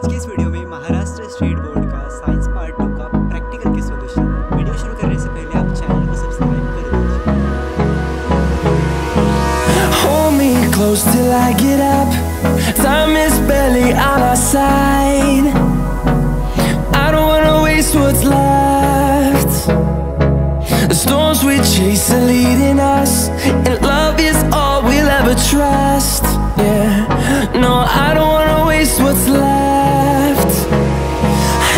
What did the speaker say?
आज के इस वीडियो में महाराष्ट्र स्टेट बोर्ड का साइंस पार्ट टू का प्रैक्टिकल के सोल्यूशन वीडियो शुरू करने से पहले आप चैनल को सब्सक्राइब कर दीजिए।